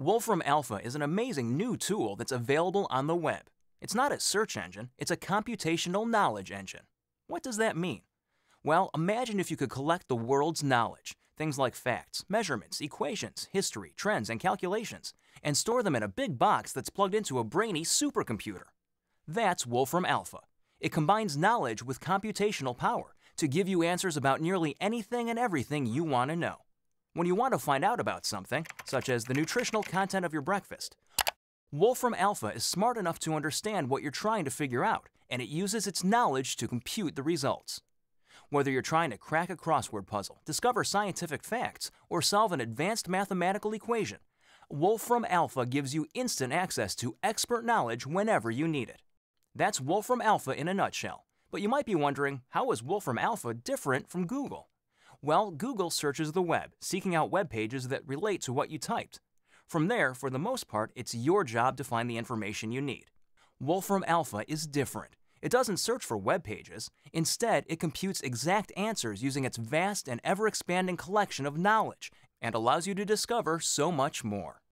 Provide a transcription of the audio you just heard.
Wolfram Alpha is an amazing new tool that's available on the web. It's not a search engine, it's a computational knowledge engine. What does that mean? Well, imagine if you could collect the world's knowledge, things like facts, measurements, equations, history, trends, and calculations, and store them in a big box that's plugged into a brainy supercomputer. That's Wolfram Alpha. It combines knowledge with computational power to give you answers about nearly anything and everything you want to know. When you want to find out about something, such as the nutritional content of your breakfast, Wolfram Alpha is smart enough to understand what you're trying to figure out, and it uses its knowledge to compute the results. Whether you're trying to crack a crossword puzzle, discover scientific facts, or solve an advanced mathematical equation, Wolfram Alpha gives you instant access to expert knowledge whenever you need it. That's Wolfram Alpha in a nutshell. But you might be wondering, how is Wolfram Alpha different from Google? Well, Google searches the web, seeking out web pages that relate to what you typed. From there, for the most part, it's your job to find the information you need. Wolfram Alpha is different. It doesn't search for web pages. Instead, it computes exact answers using its vast and ever expanding collection of knowledge and allows you to discover so much more.